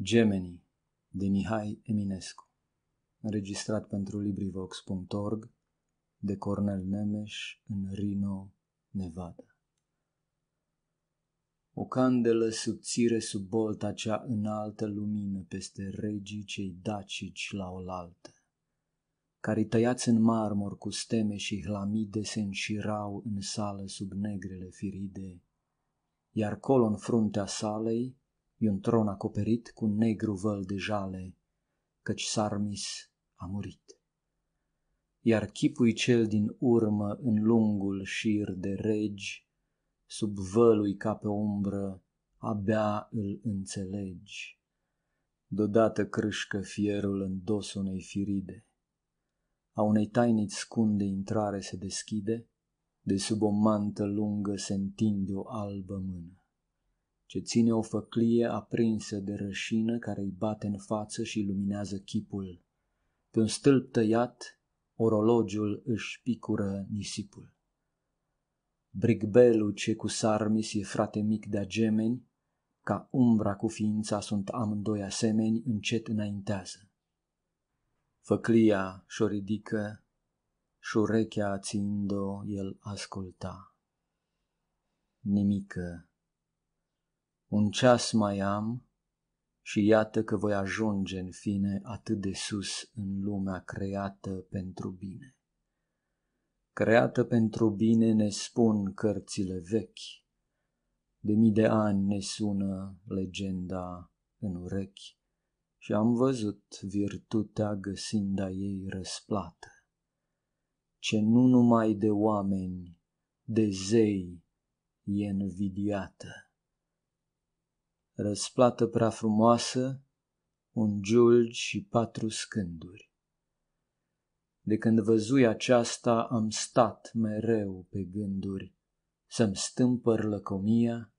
Gemeni de Mihai Eminescu. Înregistrat pentru LibriVox.org de Cornel Nemes în Reno, Nevada. O candelă subțire sub bolta cea înaltă lumină peste regii cei dacici la oaltă, care tăiați în marmur cu steme și hlamide se înșirau în sală sub negrele firide, iar colo în fruntea salei E un tron acoperit cu negru văl de jale, căci Sarmis a murit. Iar chipul cel din urmă în lungul șir de regi, sub vălui ca pe umbră, abia îl înțelegi. Deodată crâșcă fierul în dos unei firide, a unei tainiți scunde intrare se deschide, de sub o mantă lungă se întinde o albă mână ce ține o făclie aprinsă de rășină care îi bate în față și luminează chipul. Pe un stâlp tăiat, orologiul își picură nisipul. Brigbelul ce cu sarmis e frate mic de gemeni, ca umbra cu ființa sunt amândoi asemeni, încet înaintează. Făclia și-o ridică și urechea țind-o el asculta. Nimică un ceas mai am și iată că voi ajunge în fine atât de sus în lumea creată pentru bine. Creată pentru bine ne spun cărțile vechi, de mii de ani ne sună legenda în urechi și am văzut virtutea găsind a ei răsplată, ce nu numai de oameni, de zei e invidiată răsplată prea frumoasă, un giulgi și patru scânduri. De când văzui aceasta am stat mereu pe gânduri, Să-mi stâmpăr lăcomia,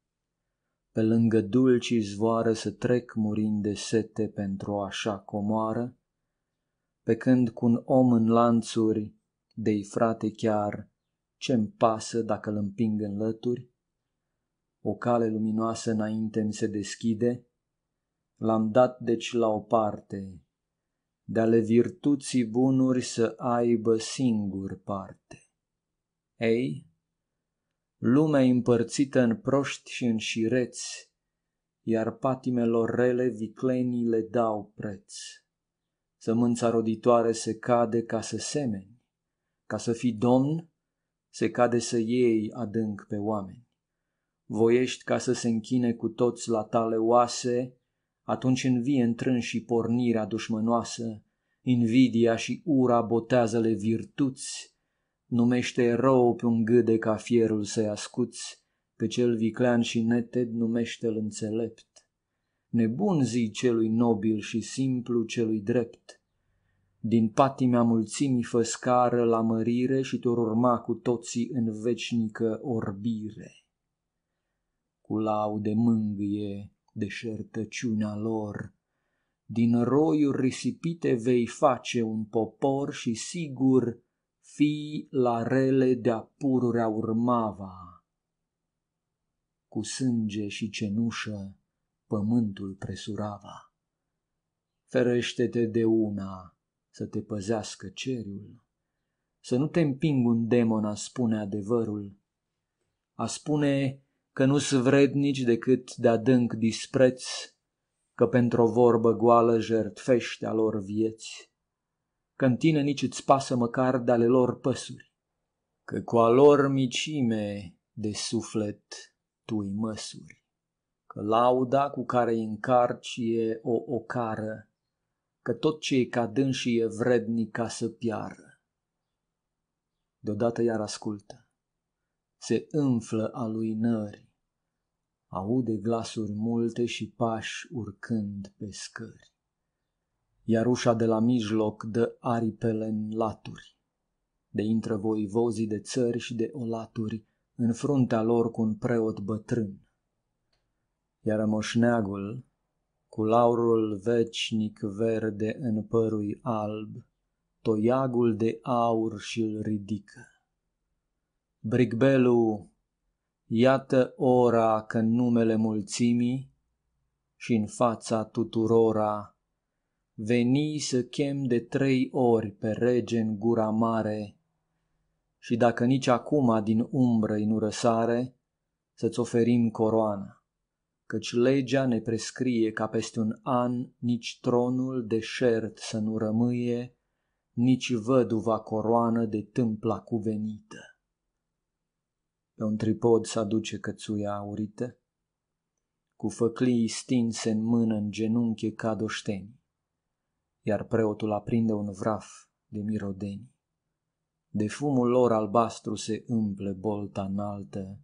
pe lângă dulci zvoară să trec murind de sete pentru o așa comoară, pe când cu un om în lanțuri, de frate chiar, ce-mi pasă dacă îl împing în lături? O cale luminoasă înainte mi se deschide, l-am dat deci la o parte, de ale virtuții bunuri să aibă singur parte. Ei, lumea împărțită în proști și în șireți, iar patimelor rele viclenii le dau preț. Sămânța roditoare se cade ca să semeni, ca să fii domn, se cade să iei adânc pe oameni voiești ca să se închine cu toți la tale oase, atunci învie întrân și pornirea dușmănoasă, invidia și ura botează-le virtuți, numește rău pe un gâde ca fierul să-i ascuți, pe cel viclean și neted numește-l înțelept. Nebun zi celui nobil și simplu celui drept. Din patimea mulțimii fă scară la mărire și te urma cu toții în vecinică orbire cu laude mângâie deșertăciunea lor. Din roiuri risipite vei face un popor și sigur fi la rele de-a pururea urmava. Cu sânge și cenușă pământul presurava. Ferește-te de una să te păzească cerul, să nu te împing un demon a spune adevărul, a spune că nu sunt vrednici decât de adânc dispreț, că pentru o vorbă goală jertfește a lor vieți, că în tine nici îți pasă măcar de ale lor păsuri, că cu a lor micime de suflet tu îi măsuri, că lauda cu care îi încarci e o ocară, că tot ce e ca și e vrednic ca să piară. Deodată iar ascultă, se înflă a lui nări, aude glasuri multe și pași urcând pe scări. Iar ușa de la mijloc dă aripele în laturi, de intră voivozii de țări și de olaturi, în fruntea lor cu un preot bătrân. Iar moșneagul, cu laurul vecinic verde în părui alb, toiagul de aur și-l ridică. Brigbelul Iată ora că numele mulțimii și în fața tuturora, veni să chem de trei ori pe rege în gura mare, și dacă nici acum din umbră-i nu răsare, să-ți oferim coroana, căci legea ne prescrie ca peste un an nici tronul deșert să nu rămâie, nici văduva coroană de tâmpla cuvenită. Pe un tripod să aduce cățuia aurită, cu făclii stinse în mână în genunchi ca doșteni, iar preotul aprinde un vraf de mirodeni. De fumul lor albastru se împle bolta înaltă,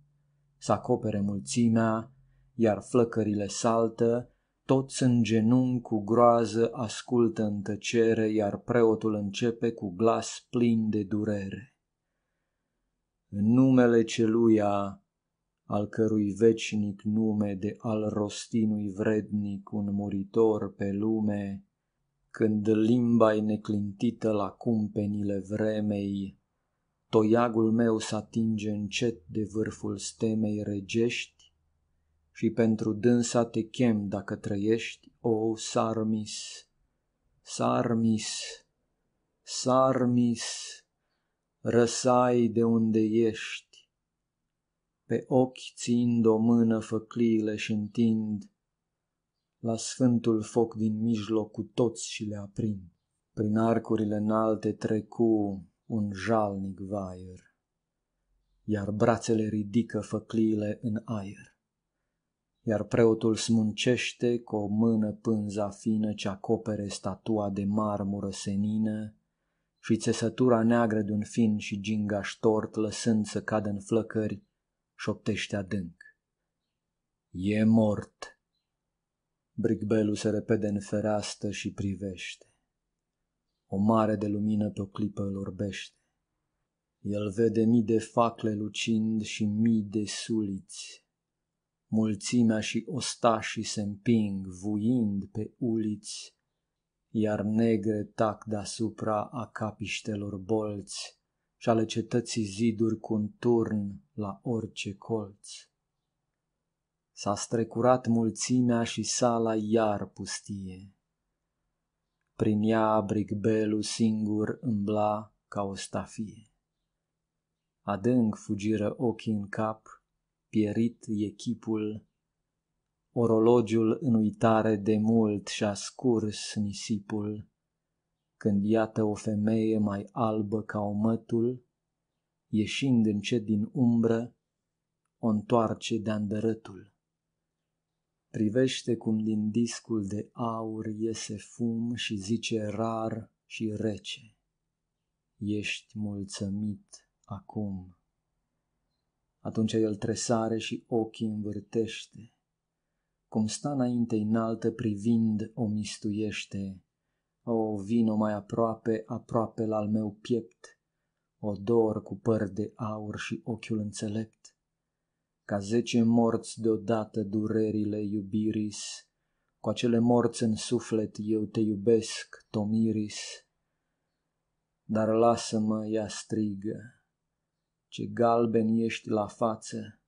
să acopere mulțimea, iar flăcările saltă, toți în genunchi cu groază ascultă în tăcere, iar preotul începe cu glas plin de durere. În numele celuia, al cărui vecinic nume de al rostinui vrednic un muritor pe lume, când limba-i neclintită la cumpenile vremei, toiagul meu s-atinge încet de vârful stemei regești și pentru dânsa te chem dacă trăiești, o Sarmis, Sarmis, Sarmis, răsai de unde ești. Pe ochi țind o mână făcliile și întind, la sfântul foc din mijloc cu toți și le aprind. Prin arcurile înalte trecu un jalnic vaier, iar brațele ridică făcliile în aer. Iar preotul smuncește cu o mână pânza fină ce acopere statua de marmură senină și țesătura neagră de un fin și gingaș tort lăsând să cadă în flăcări, șoptește adânc. E mort. Brigbelul se repede în fereastră și privește. O mare de lumină pe o clipă îl orbește. El vede mii de facle lucind și mii de suliți. Mulțimea și ostașii se împing, vuind pe uliți, iar negre tac deasupra a capiștelor bolți și ale cetății ziduri cu un turn la orice colț. S-a strecurat mulțimea și sala iar pustie prin ea brigbelul singur îmbla ca o stafie. Adânc fugiră ochii în cap, pierit e chipul, orologiul în uitare de mult și-a scurs nisipul, când iată o femeie mai albă ca o mătul, ieșind încet din umbră, o întoarce de andărătul. Privește cum din discul de aur iese fum și zice rar și rece. Ești mulțumit acum. Atunci el tresare și ochii învârtește. Cum sta înainte înaltă privind o mistuiește. O, vino mai aproape, aproape la al meu piept, o dor cu păr de aur și ochiul înțelept ca zece morți deodată durerile iubiris, cu acele morți în suflet eu te iubesc, Tomiris. Dar lasă-mă, ea strigă, ce galben ești la față,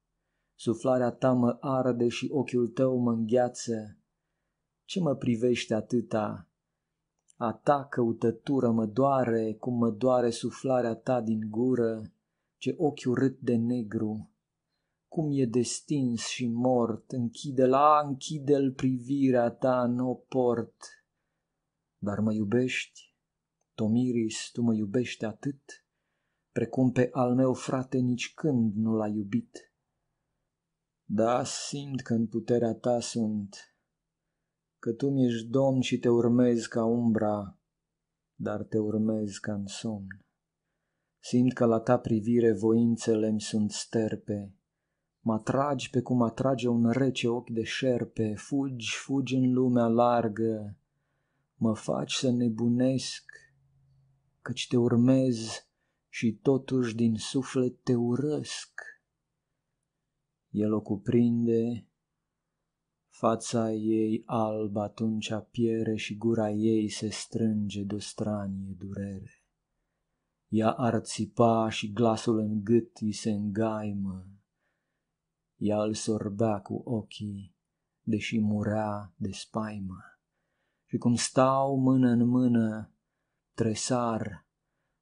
suflarea ta mă arde și ochiul tău mă îngheață. Ce mă privește atâta? A ta căutătură mă doare, cum mă doare suflarea ta din gură, ce ochi urât de negru, cum e destins și mort, închide la închide-l privirea ta, nu port. Dar mă iubești, Tomiris, tu mă iubești atât, precum pe al meu frate nici când nu l-a iubit. Da, simt că în puterea ta sunt, că tu mi-ești domn și te urmezi ca umbra, dar te urmezi ca în somn. Simt că la ta privire voințele-mi sunt sterpe, Mă atragi pe cum atrage un rece ochi de șerpe, fugi, fugi în lumea largă, mă faci să nebunesc, căci te urmez și totuși din suflet te urăsc. El o cuprinde, fața ei albă atunci piere și gura ei se strânge de o stranie durere. Ea ar țipa și glasul în gât îi se îngaimă, ea îl sorbea cu ochii, deși murea de spaimă. Și cum stau mână în mână, tresar,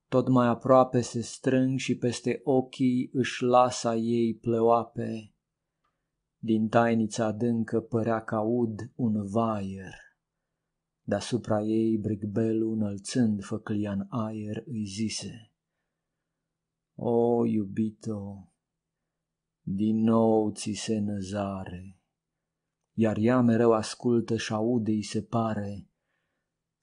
tot mai aproape se strâng și peste ochii își lasa ei pleoape. Din tainița adâncă părea că aud un vaier, deasupra ei brigbelul înălțând făclia în aer îi zise, O, iubito, din nou ți se năzare, iar ea mereu ascultă și aude îi se pare,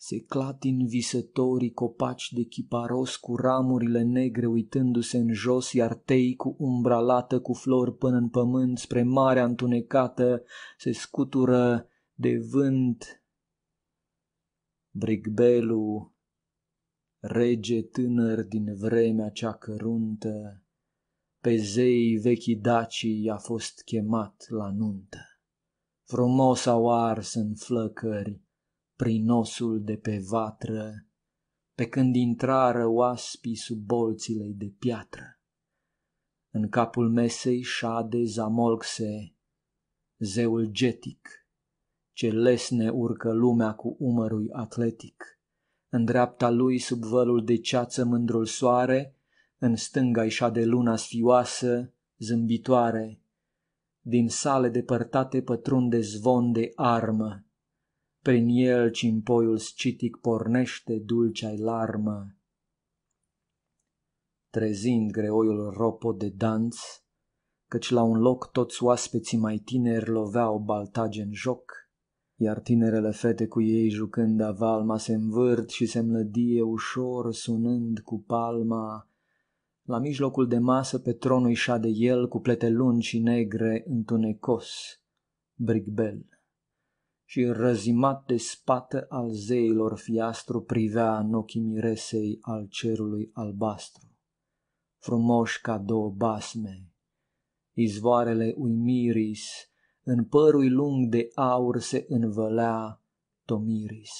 se clatin visătorii copaci de chiparos cu ramurile negre uitându-se în jos, iar tei cu umbra lată cu flori până în pământ spre marea întunecată se scutură de vânt. Brigbelu, rege tânăr din vremea cea căruntă, pe zei vechi dacii a fost chemat la nuntă. Frumos au ars în flăcări, prin osul de pe vatră, pe când intrară oaspii sub bolțile de piatră. În capul mesei șade Zamolxe, zeul getic, ce lesne urcă lumea cu umărul atletic. În dreapta lui, sub vălul de ceață mândrul soare, în stânga ișa de luna sfioasă, zâmbitoare. Din sale depărtate pătrunde zvon de armă, prin el cimpoiul scitic pornește dulcea larmă. Trezind greoiul ropo de danț, căci la un loc toți oaspeții mai tineri loveau baltage în joc, iar tinerele fete cu ei jucând avalma se învârt și se mlădie ușor sunând cu palma. La mijlocul de masă pe tronul de el cu plete lungi și negre întunecos, brigbel și răzimat de spată al zeilor fiastru privea în ochii miresei al cerului albastru. Frumoși ca două basme, izvoarele uimiris, în părul lung de aur se învălea Tomiris.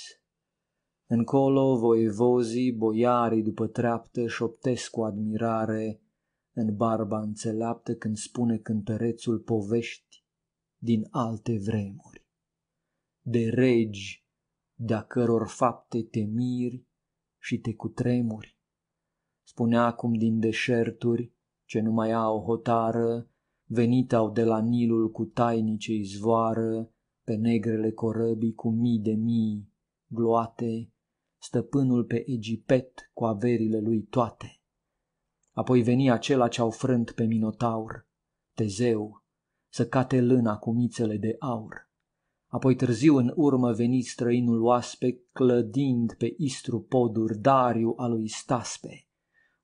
Încolo voievozii, boiarii după treaptă șoptesc cu admirare în barba înțeleaptă când spune cântărețul povești din alte vremuri de regi, de-a căror fapte te miri și te cutremuri. Spunea acum din deșerturi, ce nu mai au hotară, venit au de la Nilul cu tainice izvoară, pe negrele corăbii cu mii de mii gloate, stăpânul pe Egipet cu averile lui toate. Apoi veni acela ce-au frânt pe Minotaur, Tezeu, să cate lâna cu mițele de aur. Apoi târziu în urmă veni străinul oaspe, clădind pe istru poduri Dariu al lui Staspe,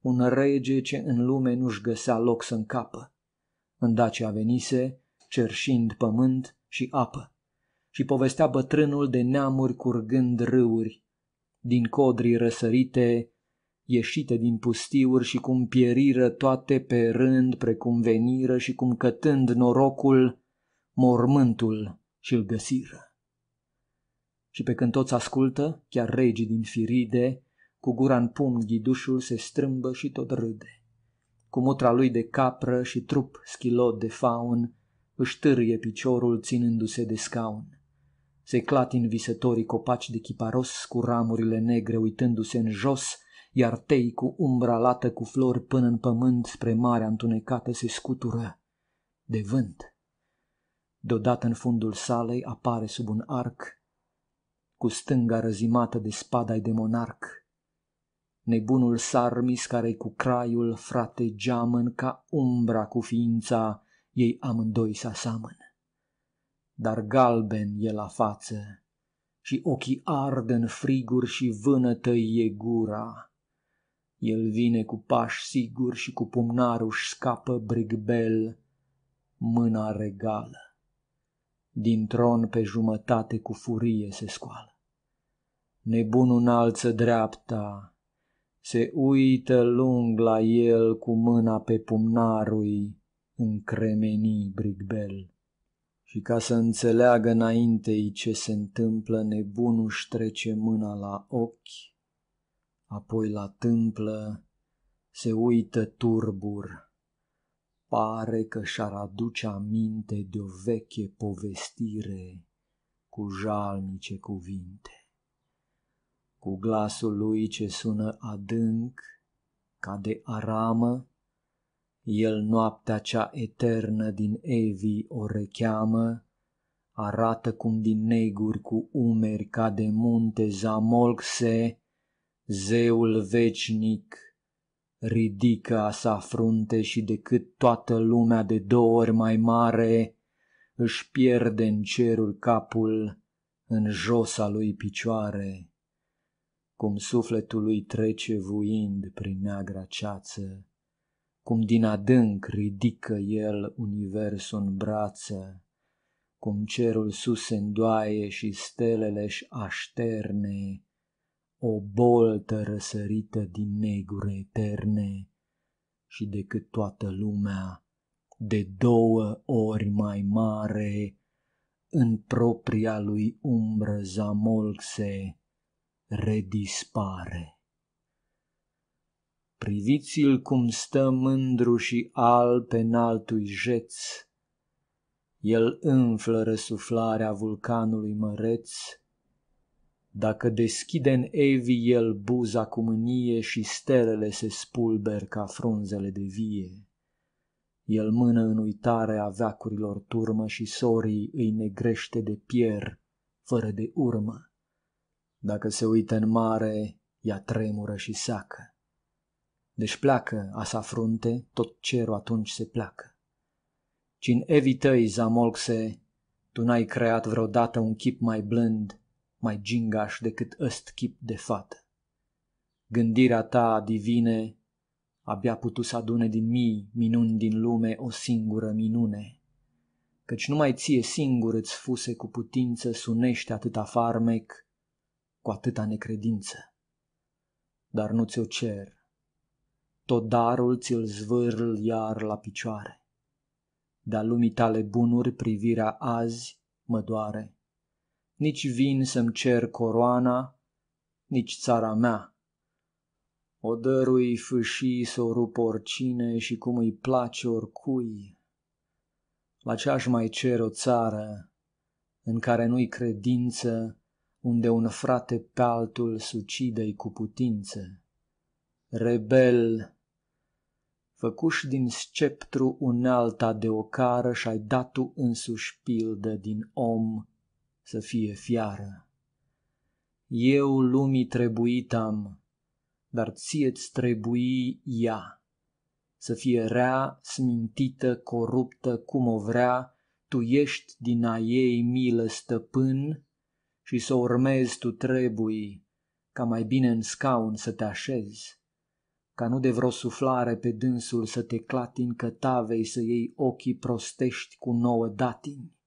un rege ce în lume nu-și găsea loc să încapă. În Dacia venise, cerșind pământ și apă, și povestea bătrânul de neamuri curgând râuri, din codrii răsărite, ieșite din pustiuri și cum pieriră toate pe rând precum veniră și cum cătând norocul, mormântul și îl găsiră. Și pe când toți ascultă, chiar regii din Firide, cu gura în pumn ghidușul se strâmbă și tot râde. Cu mutra lui de capră și trup schilot de faun, își târie piciorul ținându-se de scaun. Se clatin visătorii copaci de chiparos cu ramurile negre uitându-se în jos, iar tei cu umbra lată cu flori până în pământ spre marea întunecată se scutură de vânt. Deodată în fundul salei apare sub un arc, cu stânga răzimată de spada de monarc, nebunul Sarmis care cu craiul frate geamăn ca umbra cu ființa ei amândoi să asamăn. Dar galben e la față și ochii ard în friguri și vânătă e gura. El vine cu pași sigur și cu pumnarul scapă brigbel mâna regală din tron pe jumătate cu furie se scoală. Nebunul înalță dreapta, se uită lung la el cu mâna pe pumnarui, încremeni brigbel. Și ca să înțeleagă înainte ce se întâmplă, nebunul își trece mâna la ochi, apoi la tâmplă, se uită turbur, Pare că și-ar aduce aminte de o veche povestire cu jalnice cuvinte. Cu glasul lui ce sună adânc ca de aramă, el noaptea cea eternă din Evi o recheamă, arată cum din neguri cu umeri ca de munte Zamolxe, zeul vecinic ridică a sa frunte și decât toată lumea de două ori mai mare, își pierde în cerul capul, în josa lui picioare, cum sufletul lui trece vuind prin neagra ceață, cum din adânc ridică el universul în brață, cum cerul sus se îndoaie și stelele-și așterne, o boltă răsărită din negure eterne și decât toată lumea, de două ori mai mare, în propria lui umbră zamolxe redispare. Priviți-l cum stă mândru și al pe înaltui jeț, el înflă răsuflarea vulcanului măreț, dacă deschide în evi el buza cu mânie și stelele se spulber ca frunzele de vie. El mână în uitare a veacurilor turmă și sorii îi negrește de pier, fără de urmă. Dacă se uită în mare, ea tremură și seacă. Deci pleacă a sa frunte, tot cerul atunci se pleacă. Cin evităi, Zamolxe, tu n-ai creat vreodată un chip mai blând, mai gingaș decât ăst chip de fată. Gândirea ta divine abia putut să adune din mii minuni din lume o singură minune, căci numai ție singur îți fuse cu putință sunește atâta farmec cu atâta necredință. Dar nu ți-o cer, tot darul ți-l zvârl iar la picioare. De-a lumii tale bunuri privirea azi mă doare. Nici vin să-mi cer coroana, nici țara mea. O dărui fâșii să o rup oricine și cum îi place oricui. La ce aș mai cer o țară în care nu-i credință, unde un frate pe altul sucidă-i cu putință. Rebel, făcuși din sceptru unealta de ocară și-ai dat tu însuși pildă din om să fie fiară. Eu lumii trebuit am, dar ție-ți trebui ea, să fie rea, smintită, coruptă, cum o vrea, tu ești din a ei milă stăpân și să urmezi tu trebui, ca mai bine în scaun să te așezi ca nu de vreo suflare pe dânsul să te clatin că tavei să iei ochii prostești cu nouă datini.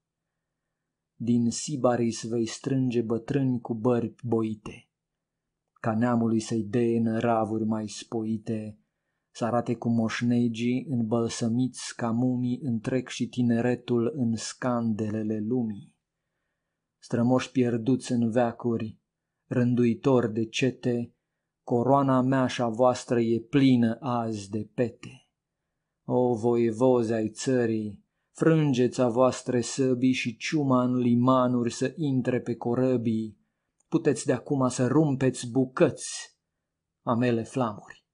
Din Sibaris vei strânge bătrâni cu bărbi boite, ca neamului să-i dee în ravuri mai spoite, să arate cu moșnegii înbălsămiți ca mumii întreg și tineretul în scandelele lumii. Strămoși pierduți în veacuri, rânduitori de cete, Coroana mea și a voastră e plină azi de pete. O voievoze ai țării, frângeți a voastre săbii și ciuma în limanuri să intre pe corăbii, puteți de acum să rumpeți bucăți a mele flamuri.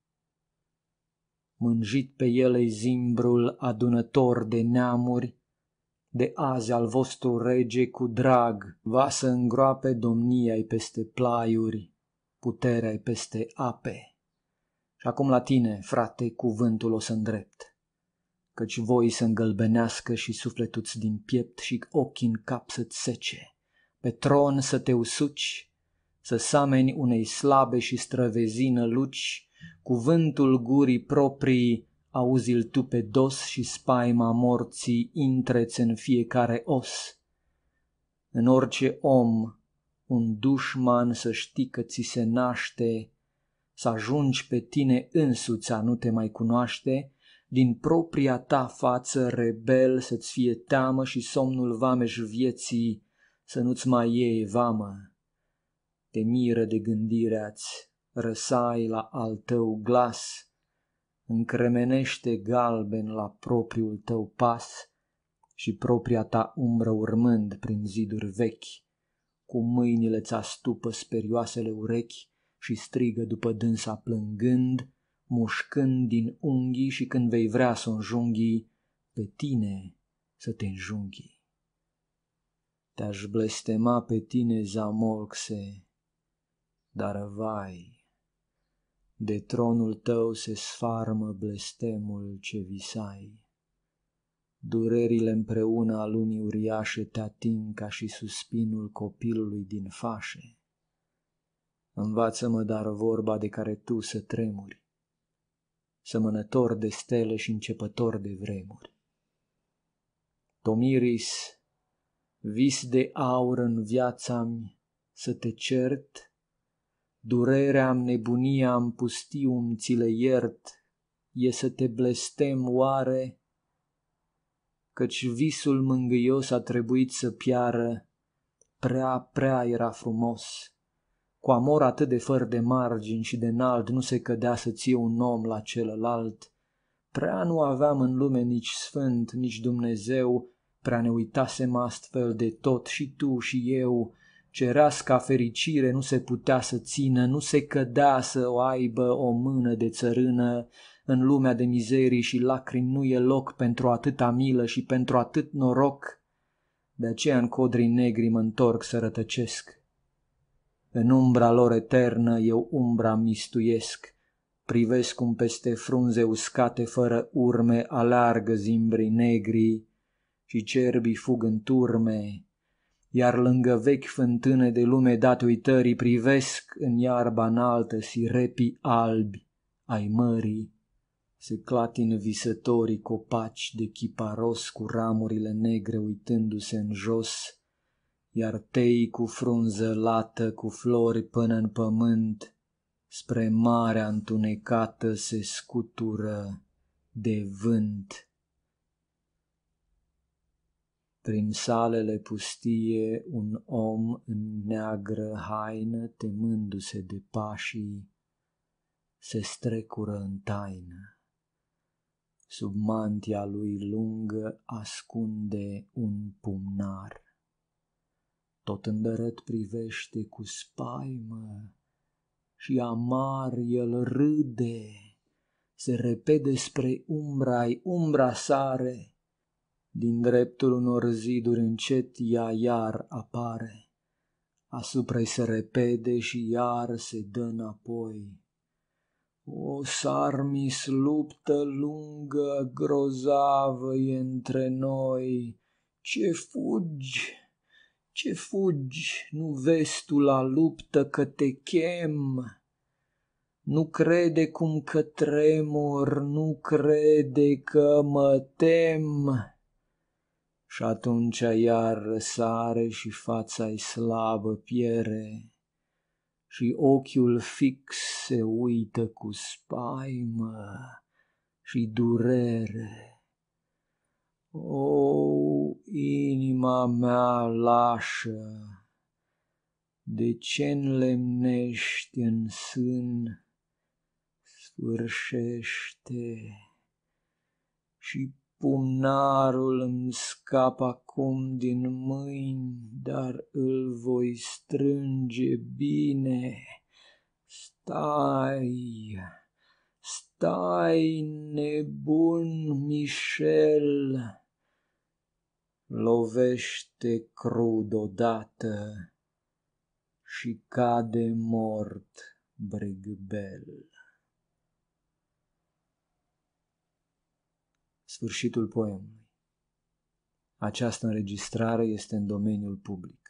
Mânjit pe ele zimbrul adunător de neamuri, de azi al vostru rege cu drag va să îngroape domniai peste plaiuri, puterea peste ape. Și acum la tine, frate, cuvântul o să îndrept, căci voi să îngălbenească și sufletul din piept și ochii în cap să-ți sece, pe tron să te usuci, să sameni unei slabe și străvezină luci, cuvântul gurii proprii auzi-l tu pe dos și spaima morții intreți în fiecare os. În orice om un dușman să știi că ți se naște, să ajungi pe tine însuți a nu te mai cunoaște, din propria ta față rebel să-ți fie teamă și somnul vameș vieții să nu-ți mai iei vamă. Te miră de gândirea-ți, răsai la al tău glas, încremenește galben la propriul tău pas și propria ta umbră urmând prin ziduri vechi, cu mâinile ți astupă sperioasele urechi și strigă după dânsa plângând, mușcând din unghii și când vei vrea să înjunghii, pe tine să te înjunghii. Te-aș blestema pe tine, Zamolxe, dar vai, de tronul tău se sfarmă blestemul ce visai. Durerile împreună a lumii uriașe te ating ca și suspinul copilului din fașe. Învață-mă dar vorba de care tu să tremuri, sămănător de stele și începător de vremuri. Tomiris, vis de aur în viața-mi să te cert, durerea-am, nebunia-am, pustiu ți le iert, e să te blestem oare, căci visul mângâios a trebuit să piară, prea, prea era frumos. Cu amor atât de făr de margini și de înalt nu se cădea să ție un om la celălalt. Prea nu aveam în lume nici sfânt, nici Dumnezeu, prea ne uitasem astfel de tot și tu și eu. Cereasca fericire nu se putea să țină, nu se cădea să o aibă o mână de țărână, în lumea de mizerii și lacrimi nu e loc pentru atâta milă și pentru atât noroc. De aceea în codrii negri mă întorc să rătăcesc. În umbra lor eternă eu umbra mistuiesc. Privesc cum peste frunze uscate fără urme alargă zimbrii negri și cerbii fug în turme, iar lângă vechi fântâne de lume date uitării privesc în iarba înaltă sirepii albi ai mării. Se clatin visătorii copaci de chiparos cu ramurile negre uitându-se în jos, iar tei cu frunză lată cu flori până în pământ, spre marea întunecată se scutură de vânt. Prin salele pustie un om în neagră haină, temându-se de pașii, se strecură în taină. Sub mantia lui lungă ascunde un pumnar. Tot îndărăt privește cu spaimă și amar el râde, se repede spre umbra umbra sare, din dreptul unor ziduri încet ea iar apare, asupra se repede și iar se dă înapoi o sarmis luptă lungă, grozavă e între noi. Ce fugi, ce fugi, nu vezi tu la luptă că te chem? Nu crede cum că tremur, nu crede că mă tem. Și atunci iar răsare și fața-i slabă piere și ochiul fix se uită cu spaimă și durere. O, inima mea lașă, de ce înlemnești în sân, sfârșește și Pumnarul îmi scap acum din mâini, dar îl voi strânge bine. Stai, stai, nebun Michel. Lovește crud odată și cade mort Brigbel. Sfârșitul poemului. Această înregistrare este în domeniul public.